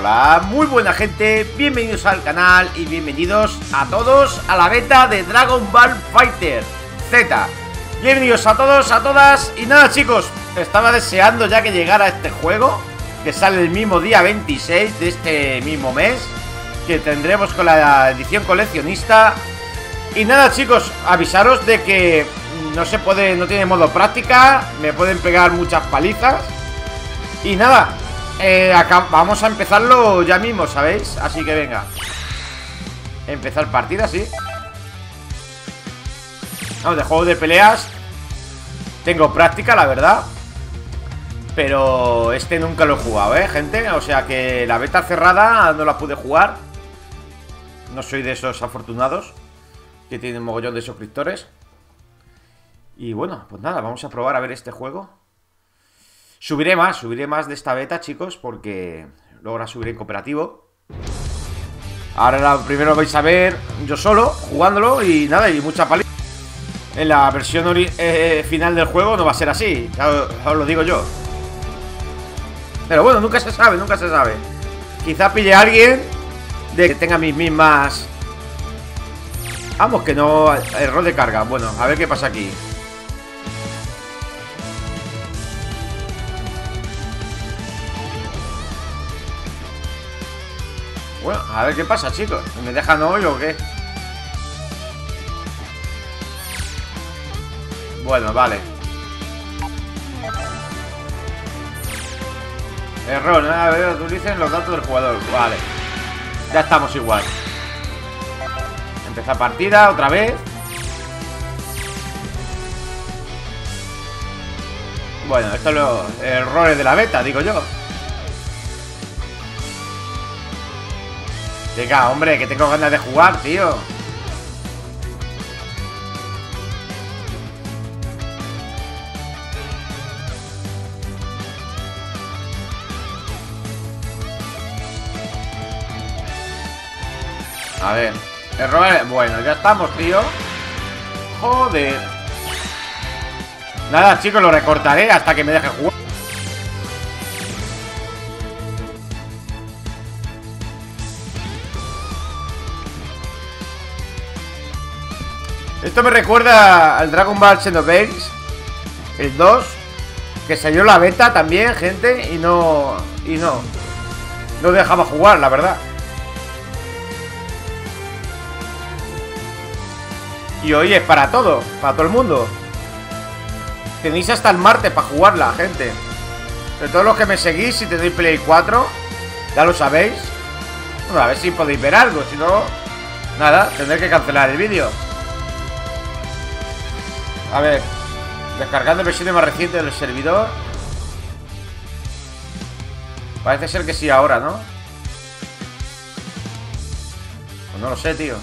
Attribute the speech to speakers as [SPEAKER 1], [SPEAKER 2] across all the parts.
[SPEAKER 1] Hola, muy buena gente, bienvenidos al canal y bienvenidos a todos a la beta de Dragon Ball Fighter Z. Bienvenidos a todos, a todas y nada chicos, estaba deseando ya que llegara este juego Que sale el mismo día 26 de este mismo mes Que tendremos con la edición coleccionista. Y nada chicos, avisaros de que no se puede, no tiene modo práctica Me pueden pegar muchas palizas. Y nada, eh, vamos a empezarlo ya mismo, ¿sabéis? Así que venga. Empezar partida, sí. Vamos, de juego de peleas Tengo práctica, la verdad. Pero este nunca lo he jugado, ¿eh, gente? O sea que la beta cerrada no la pude jugar. No soy de esos afortunados Que tienen un mogollón de suscriptores. Y bueno, pues nada, vamos a probar a ver este juego Subiré más, subiré más de esta beta, chicos, porque luego la subiré en cooperativo. Ahora primero vais a ver yo solo, jugándolo y nada, y mucha paliza. En la versión eh, final del juego no va a ser así, ya os lo digo yo. Pero bueno, nunca se sabe, nunca se sabe. Quizá pille a alguien de que tenga mis mismas... Vamos, que no... Error de carga. Bueno, a ver qué pasa aquí. Bueno, a ver qué pasa, chicos. ¿Me dejan hoy o qué? Bueno, vale. Error, ¿no? A ver, utilicen los datos del jugador. Vale. Ya estamos igual. Empezar partida otra vez. Bueno, esto es los errores de la beta, digo yo. Venga, hombre, que tengo ganas de jugar, tío. A ver Error... Bueno, ya estamos, tío. Joder. Nada, chicos, lo recortaré hasta que me deje jugar Esto me recuerda al Dragon Ball Xenoverse El 2 Que salió la beta también, gente Y no... Y no No dejaba jugar, la verdad. Y hoy es para todo Para todo el mundo. Tenéis hasta el martes para jugarla, gente. De todos los que me seguís Si tenéis Play 4 Ya lo sabéis. Bueno, a ver si podéis ver algo Si no, nada, tendré que cancelar el vídeo a ver Descargando versiones más recientes del servidor. Parece ser que sí ahora, ¿no? Pues no lo sé, tío.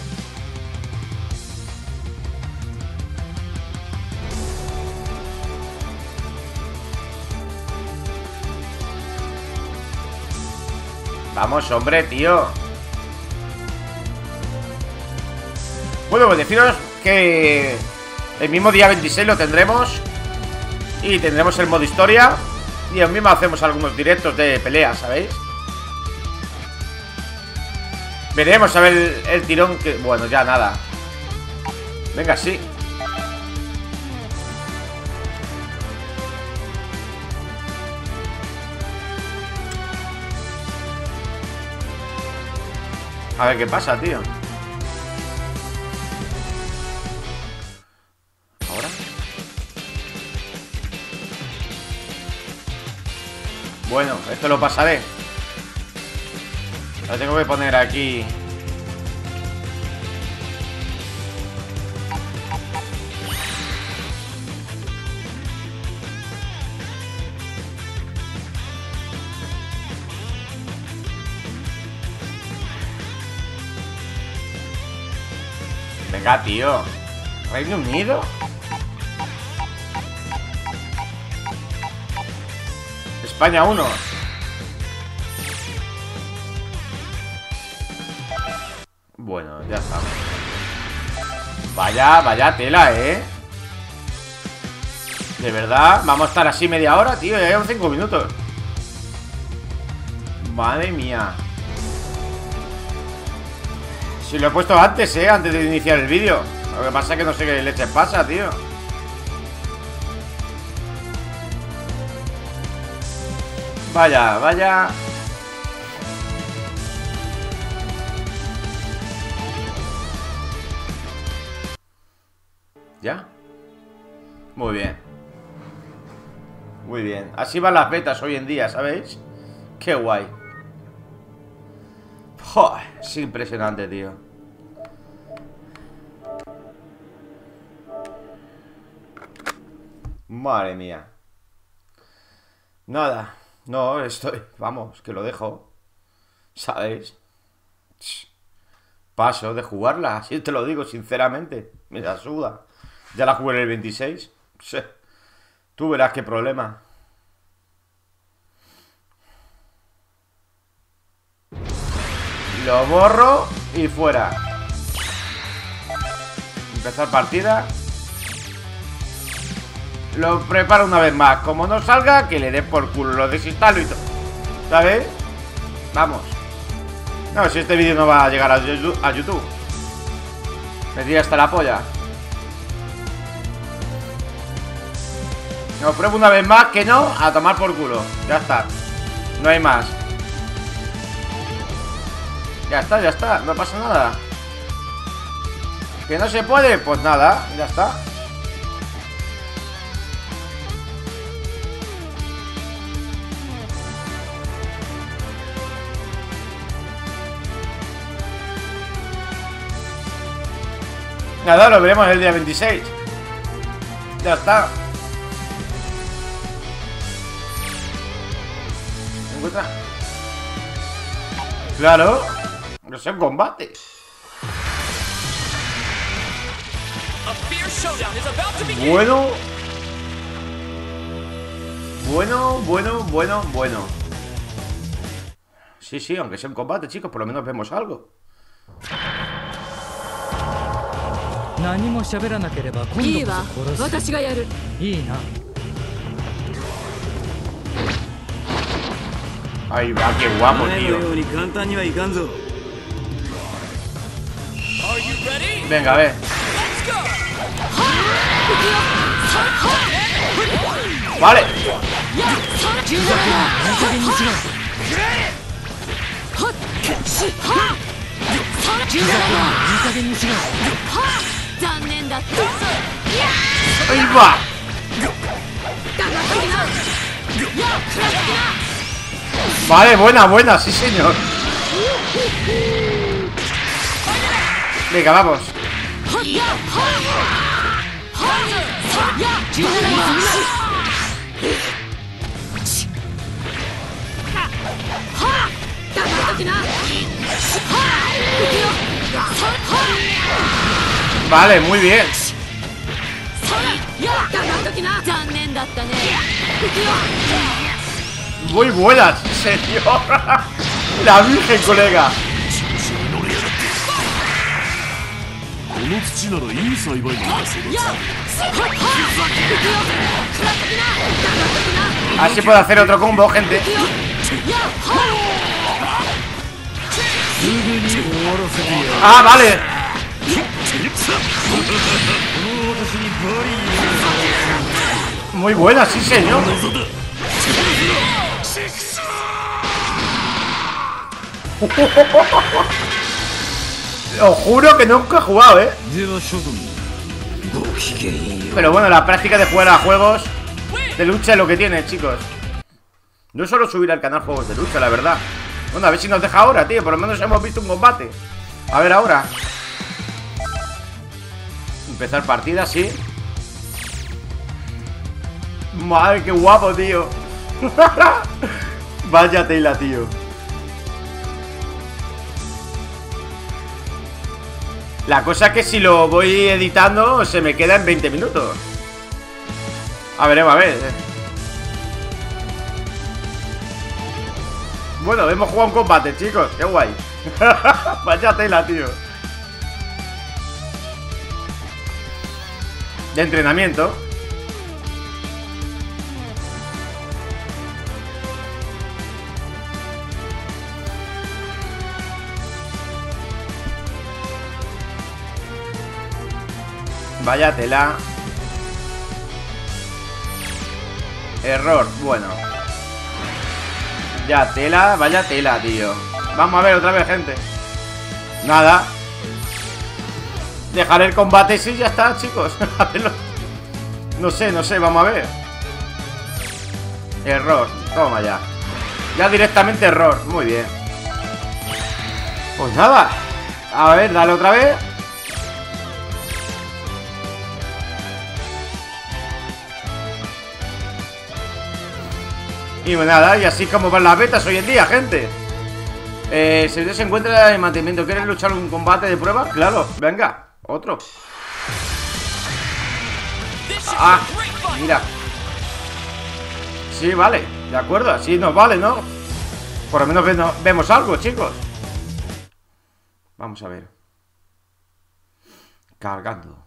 [SPEAKER 1] Vamos, hombre, tío. Bueno, pues deciros que el mismo día 26 lo tendremos Y tendremos el modo historia Y el mismo hacemos algunos directos de pelea, ¿sabéis? Veremos a ver el, tirón que... Bueno, ya nada. Venga, sí. A ver qué pasa, tío Bueno, esto lo pasaré. Lo tengo que poner aquí. Venga, tío. Reino Unido España 1 Bueno, ya está Vaya, vaya tela, ¿eh? De verdad, vamos a estar así media hora, tío Ya llevan 5 minutos Madre mía. Si lo he puesto antes, eh, antes de iniciar el vídeo. Lo que pasa es que no sé qué leche pasa, tío. Vaya, vaya. ¿Ya? Muy bien. Muy bien. Así van las betas hoy en día, ¿sabéis? Qué guay. es impresionante, tío. Madre mía. Nada. No, estoy... Vamos, que lo dejo. ¿Sabéis? Paso de jugarla, así te lo digo sinceramente. Me da suda. Ya la jugué en el 26. Tú verás qué problema. Lo borro y fuera. Empezar partida. Lo preparo una vez más. Como no salga, que le dé por culo. Lo desinstalo y todo. ¿Sabes? Vamos. No, si este vídeo no va a llegar a YouTube. Me tira hasta la polla. No, pruebo una vez más que no, a tomar por culo. Ya está. No hay más. Ya está, ya está, no pasa nada ¿Que no se puede? Pues nada, ya está Nada, lo veremos el día 26 Ya está Claro no sea combate. Bueno. Bueno, bueno, bueno, bueno. Sí, sí, aunque sea un combate, chicos, por lo menos vemos algo. 何も喋らな
[SPEAKER 2] ければいいわ私
[SPEAKER 3] がやる。
[SPEAKER 2] いいな。
[SPEAKER 4] 簡単にはいかんぞ。
[SPEAKER 1] Venga, a ver. Vale. Hot. Ahí va. Vale, buena, buena, sí señor. Venga, vamos. Vale, muy bien. Muy buenas, señor. La virgen, colega. Así puedo hacer otro combo, gente. Ah, vale. Muy buena, sí, señor. Os juro que nunca he jugado, ¿eh? Pero bueno, la práctica de jugar a juegos de lucha es lo que tiene, chicos. No solo subir al canal juegos de lucha, la verdad. Bueno, a ver si nos deja ahora, tío. Por lo menos hemos visto un combate. A ver ahora. Empezar partida, sí. Madre, qué guapo, tío. Vaya tela, tío. La cosa es que si lo voy editando se me queda en 20 minutos. A ver, a ver. Bueno, hemos jugado un combate, chicos. Qué guay. Vaya tela, tío. de entrenamiento. Vaya tela. Error, bueno. Ya tela, vaya tela, tío. Vamos a ver otra vez, gente. Nada, Dejar el combate, sí, ya está, chicos. no sé, no sé, vamos a ver. Error, toma ya. Ya directamente error, muy bien. Pues nada. A ver, dale otra vez. Y nada, y así como van las betas hoy en día, gente. Eh, si se encuentra en mantenimiento, ¿quieres luchar un combate de prueba? Claro, venga, otro. Ah, mira. Sí, vale, de acuerdo, así nos vale, ¿no? Por lo menos vemos algo, chicos. Vamos a ver. Cargando.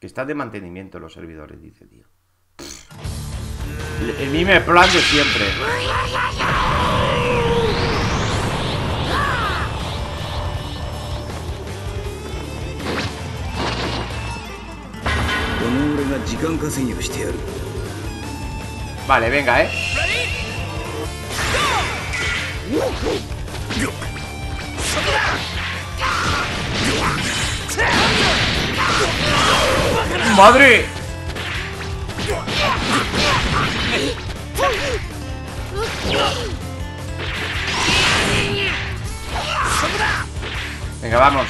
[SPEAKER 1] Que está de mantenimiento los servidores, dice, tío. El mime plan de siempre. Vale, venga, eh. ¡Madre! Venga, vamos.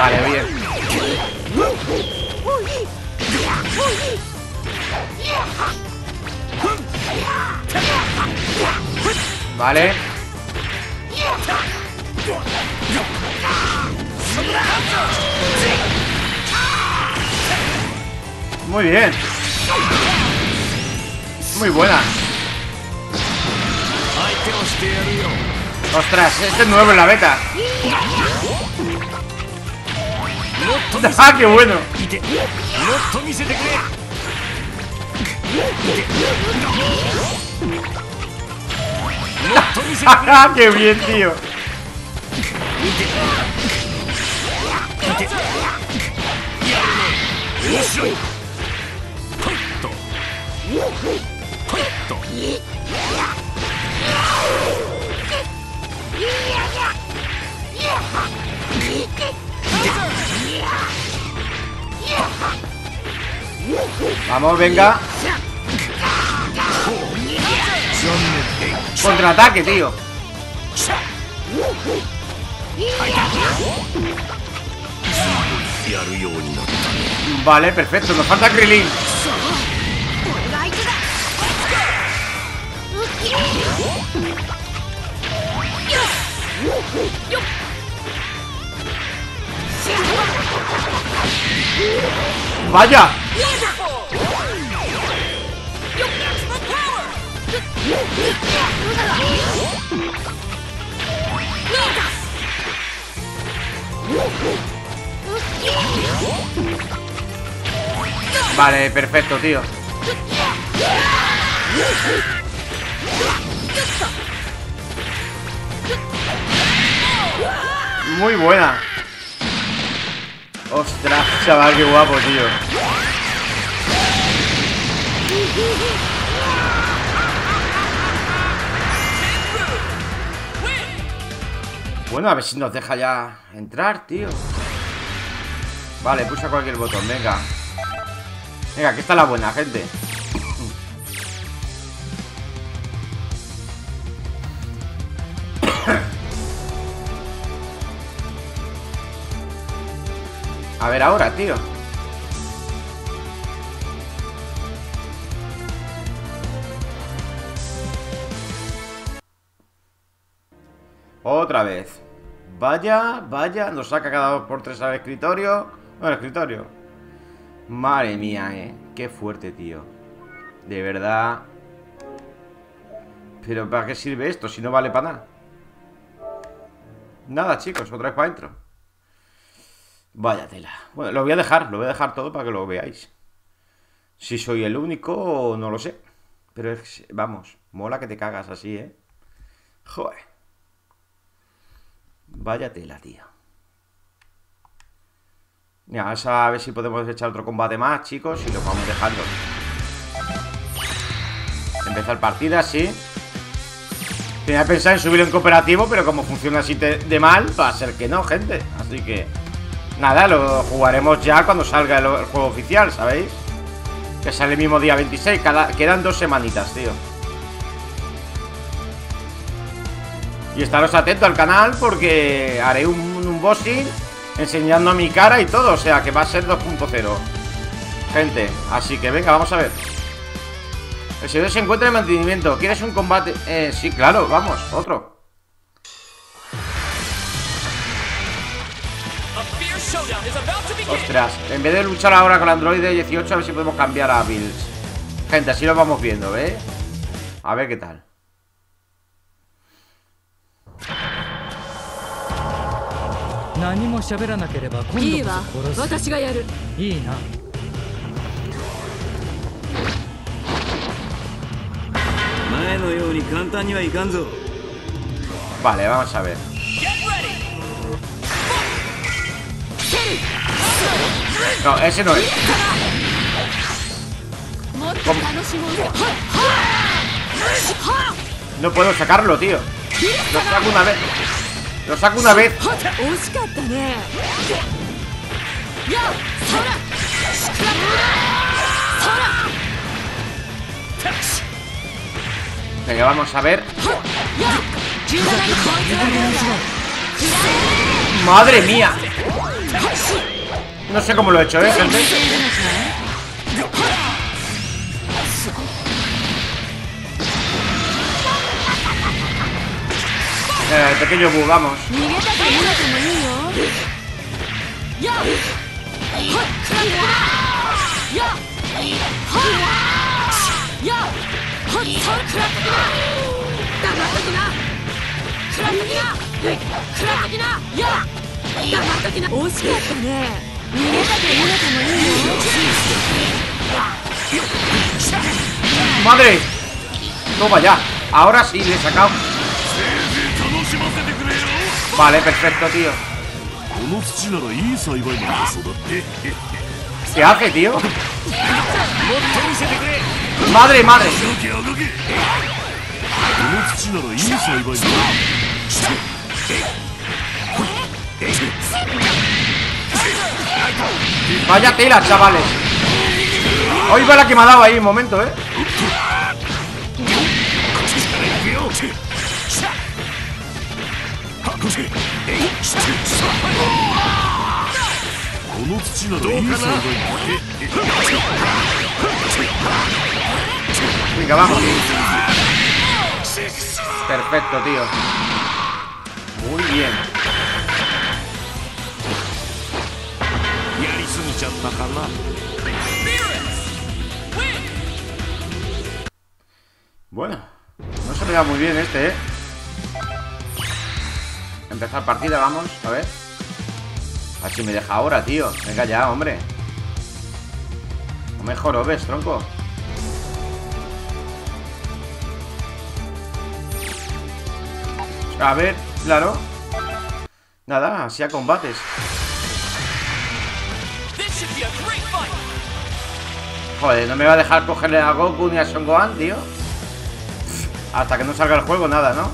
[SPEAKER 1] Vale, bien. Vale. Muy bien. Muy buena. Ostras, este es nuevo en la beta. ¡Ah, qué bueno! ¡Qué bien, tío! Vamos, venga. Contraataque, tío. Vale, perfecto. Nos falta Krillin. ¡Vaya! Vale, perfecto, tío. Muy buena. Ostras, chaval, qué guapo, tío Bueno, a ver si nos deja ya entrar, tío. Vale, pulsa cualquier botón, venga. Venga, aquí está la buena, gente. A ver ahora, tío Otra vez Vaya, vaya Nos saca cada dos por tres al escritorio Bueno, escritorio Madre mía, eh Qué fuerte, tío De verdad Pero ¿para qué sirve esto si no vale para nada? Nada, chicos, otra vez para adentro Vaya tela. Bueno, lo voy a dejar, lo voy a dejar todo para que lo veáis. Si soy el único, no lo sé. Pero es, vamos, mola que te cagas así, ¿eh? Joder. Vaya tela, tío. Mira, vamos a ver si podemos echar otro combate más, chicos, y lo vamos dejando. Empezar partida, sí. Tenía pensado en subirlo en cooperativo, pero como funciona así de, mal, va a ser que no, gente. Así que... Nada, lo jugaremos ya cuando salga el, juego oficial, ¿sabéis? Que sale el mismo día 26. quedan dos semanitas, tío. Y estaros atentos al canal porque haré un, bossing enseñando mi cara y todo. O sea, que va a ser 2.0. Gente, así que venga, vamos a ver. El servidor se encuentra en mantenimiento. ¿Quieres un combate? Eh, sí, claro, vamos, otro. Ostras, en vez de luchar ahora con el Android 18, a ver si podemos cambiar a Bills. Gente, así lo vamos viendo, ¿eh? A ver qué tal.
[SPEAKER 2] 何も喋らなければ今度いいわ私
[SPEAKER 3] がやる
[SPEAKER 2] いいな
[SPEAKER 4] 前のように簡単にはいかんぞ
[SPEAKER 1] Vale, vamos a ver. No, ese no es. ¿Cómo? No puedo sacarlo, tío. Lo saco una vez. Lo saco una vez. Venga, vamos a ver. ¡Madre mía! No sé cómo lo he hecho, ¿eh? Eh, pequeño Bu, vamos. ¡Madre! Toma ya. Ahora sí le he sacado. Vale, perfecto, tío. ¿Qué hace, tío? ¡Madre, madre! Vaya tela, chavales Hoy va la que me ha dado ahí un momento, eh Venga, vamos. Perfecto, tío. Muy bien. Bueno No se me da muy bien este, eh Empezar partida, vamos, a ver. A ver si me deja ahora, tío. Venga ya, hombre. No me ves, tronco. A ver, claro. Nada, así a combates. Joder, no me va a dejar cogerle a Goku ni a Son Gohan, tío. Hasta que no salga el juego, nada, ¿no?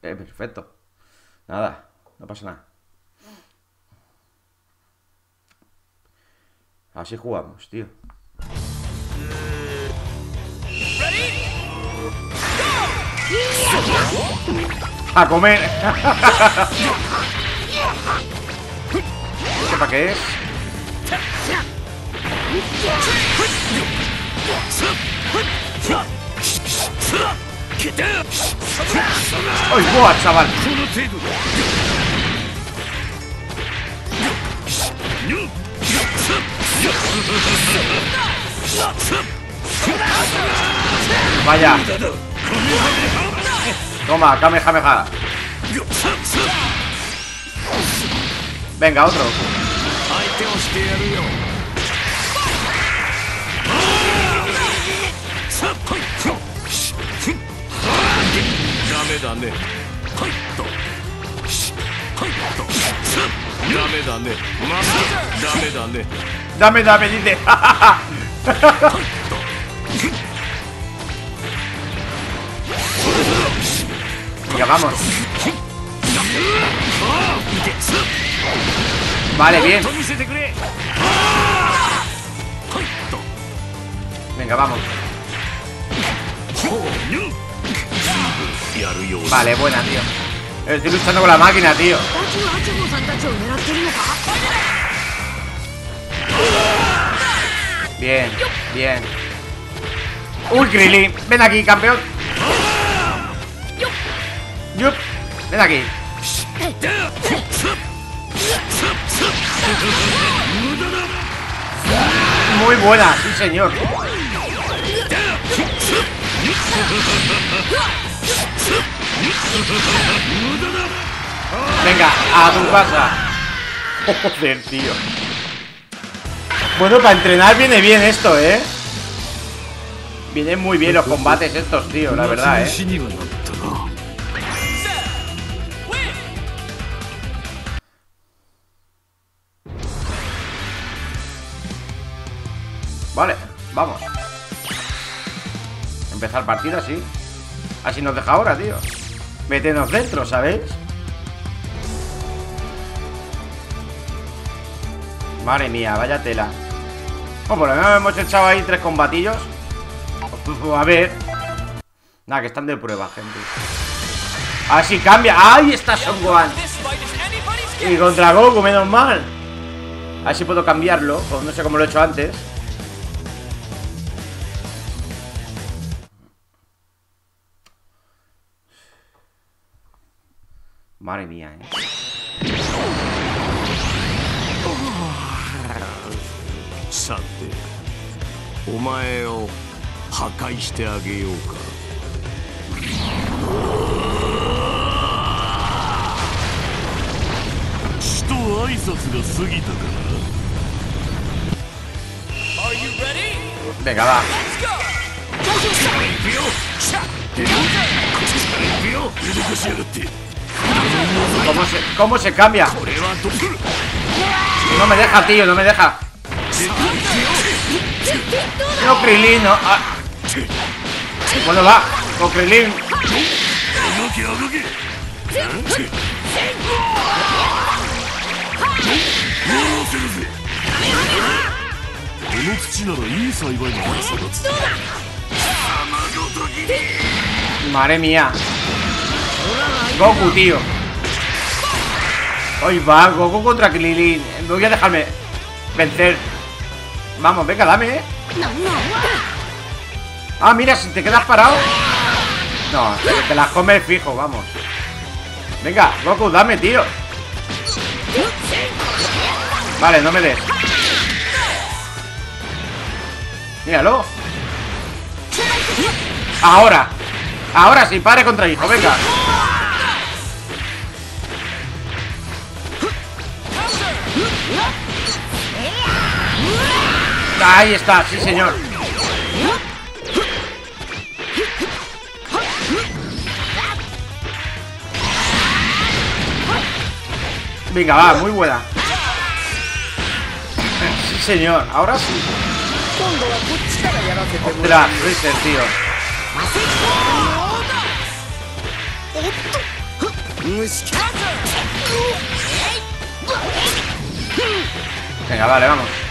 [SPEAKER 1] Eh, perfecto Nada, no pasa nada. Así jugamos, tío. A comer. ¿Este para qué es? ¡Ay, boa, chaval! Vaya. Toma, Kamehameha. Venga, otro ダメだね。
[SPEAKER 5] はいとはいとダメだね。マスダメだね。
[SPEAKER 1] ダメダメにてハハハいや vamos Vale, bien. Venga, vamos. Vale, buena, tío. Estoy luchando con la máquina, tío. Bien, bien. Uy, Krillin. Ven aquí, campeón. Yup. Ven aquí. Muy buena, sí señor. Venga, a tu casa. Joder, tío. Bueno, para entrenar viene bien esto, ¿eh? Vienen muy bien los combates estos, tío, la verdad, ¿eh? Vale, vamos Empezar partida, sí Así nos deja ahora, tío. Métenos dentro, ¿sabéis? Madre mía, vaya tela. Bueno, por lo hemos echado ahí tres combatillos. Pues, A ver. Nada, que están de prueba, gente. Así cambia. ¡Ahí está Son Gohan! Y contra Goku, menos mal. Así puedo cambiarlo pues No sé cómo lo he hecho antes Madre mía, eh. さてお前を破壊してあげようか死と挨拶が過ぎたから Venga, va. ¿Cómo se, ¿Cómo se cambia? No me deja, tío, no me deja. No, Krilin, no. Ah. Bueno, va, con Krilin. Madre mía Goku, tío. Hoy va, Goku contra Krillin. No voy a dejarme vencer. Vamos, venga, dame, eh. Ah, mira, si te quedas parado. No, te las comes fijo, vamos. Venga, Goku, dame, tío. Vale, no me des. Míralo. Ahora. Ahora sí, padre contra hijo, venga Ahí está, sí señor. Venga, va, muy buena. Sí señor, ahora sí. Ostras, Freezer, tío. Venga, vale, vamos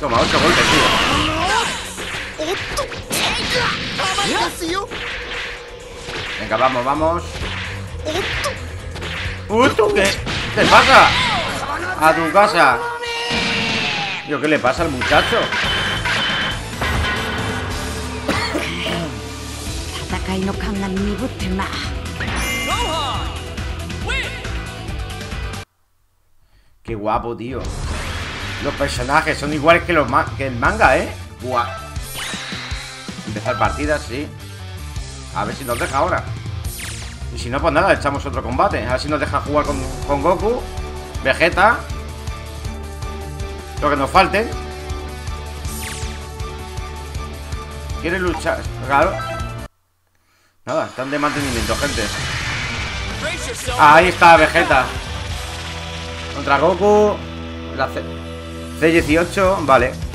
[SPEAKER 1] Toma, ocho golpes, tío Venga, vamos, vamos ¡Uy, tú qué! ¿Qué pasa? A tu casa Yo, ¿qué le pasa al muchacho? Qué guapo, tío Los personajes son iguales que, los que el manga, ¿eh? Guau Empezar partidas, sí A ver si nos deja ahora Y si no, pues nada, echamos otro combate A ver si nos deja jugar con, con Goku Vegeta Lo que nos falte quiere luchar. Claro. Nada, están de mantenimiento, gente. Ahí está Vegeta. Contra Goku. La C C18, vale.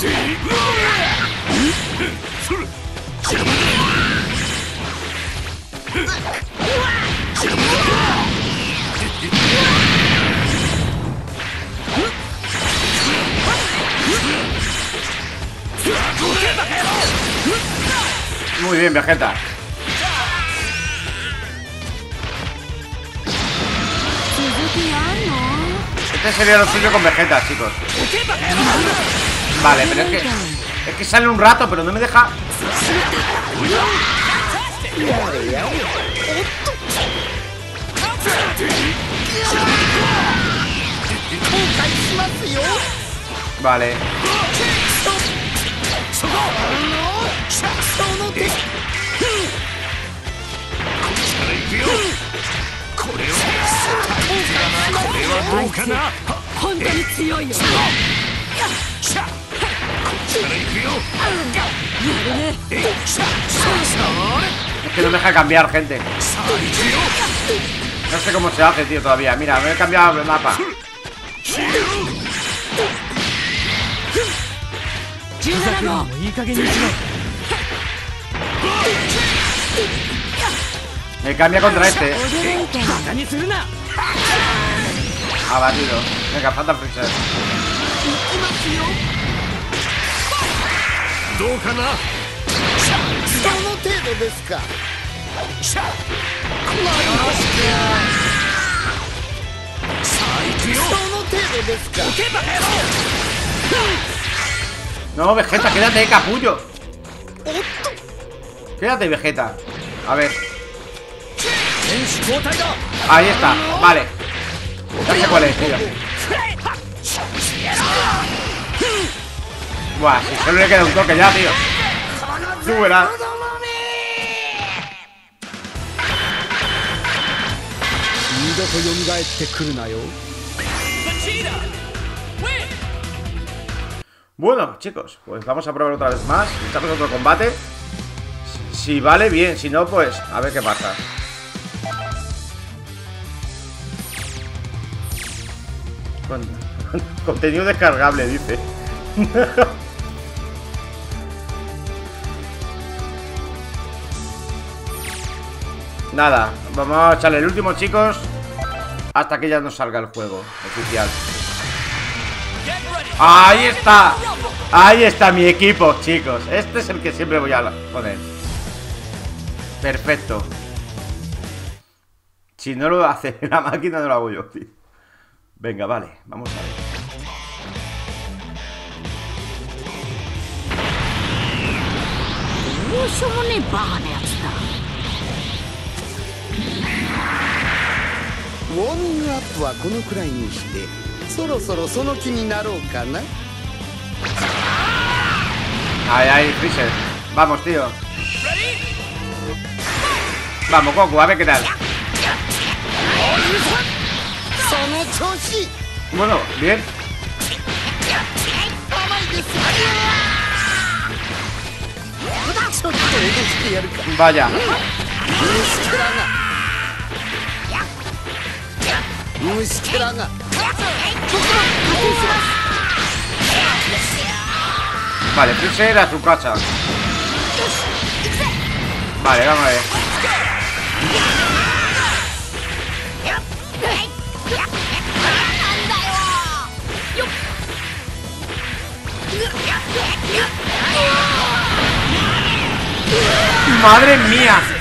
[SPEAKER 1] Muy bien, Vegeta. Este sería lo suyo con Vegeta, chicos. Vale, pero es que. Es que sale un rato, pero no me deja. Vale. Es Que no me deja cambiar, gente. No sé cómo se hace, tío, todavía. Mira, me he cambiado el mapa. Me cambia contra este.
[SPEAKER 6] Ah,
[SPEAKER 1] Abatido. Venga, falta flechas.
[SPEAKER 5] どうかな
[SPEAKER 7] その程度ですか
[SPEAKER 5] しゃよろしくさあ行くよ
[SPEAKER 7] その程度ですか
[SPEAKER 1] No, Vegeta, quédate, capullo. Quédate, Vegeta. A ver.
[SPEAKER 6] 選手交代だ
[SPEAKER 1] Ahí está. Vale. Ya sé cuál es, tío. Buah, si solo le queda un toque ya, tío. Tú verás. Bueno, chicos, pues vamos a probar otra vez más. Estamos otro combate. Si vale, bien. Si no, pues a ver qué pasa. Contenido descargable, dice. Nada, vamos a echarle el último, chicos. Hasta que ya nos salga el juego oficial. Ahí está. Ahí está mi equipo, chicos. Este es el que siempre voy a poner. Perfecto. Si no lo hace la máquina, no lo hago yo, tío. Venga, vale. Vamos a ver.
[SPEAKER 8] ど
[SPEAKER 7] ォーミングアップはこのくらいにしてそろそろその気になろうかな
[SPEAKER 1] Ahí, ahí, Freezer. Vamos, tío. Vamos, Goku, a ver qué tal.
[SPEAKER 7] その調子
[SPEAKER 1] Bueno, bien. Vaya.
[SPEAKER 7] 虫けらが虫けらが
[SPEAKER 1] Vale, Freezer a su casa. Vale, vamos a ver. ¡Madre mía!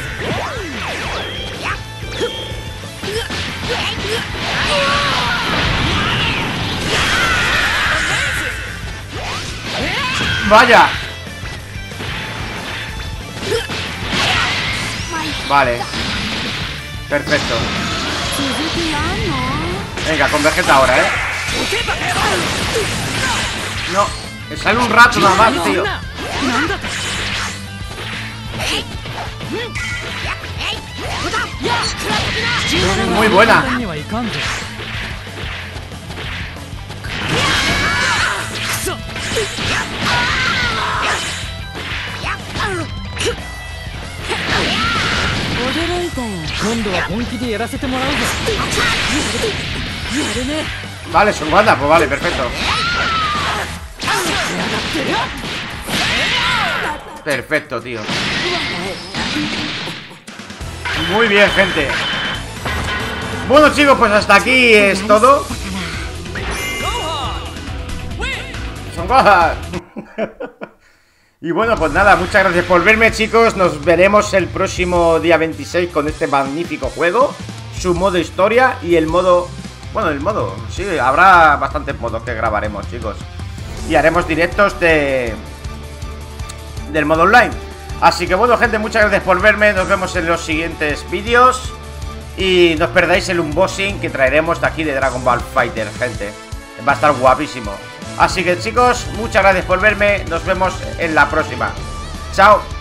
[SPEAKER 1] Vaya. Vale. Perfecto. Venga, con Vegeta ahora, ¿eh? No, sale un rato nada más, tío. Muy buena. Vale, son Wanda, pues vale, perfecto. Perfecto, tío. Muy bien, gente. Bueno, chicos, pues hasta aquí es todo. Son Gohan. Y bueno, pues nada, muchas gracias por verme, chicos. Nos veremos el próximo día 26 con este magnífico juego. Su modo historia y el modo... Bueno, el modo... Sí, habrá bastantes modos que grabaremos, chicos. Y haremos directos de... Del modo online. Así que bueno, gente, muchas gracias por verme. Nos vemos en los siguientes vídeos. Y no os perdáis el unboxing que traeremos de aquí de Dragon Ball Fighter, gente. Va a estar guapísimo. Así que chicos, muchas gracias por verme. Nos vemos en la próxima. Chao.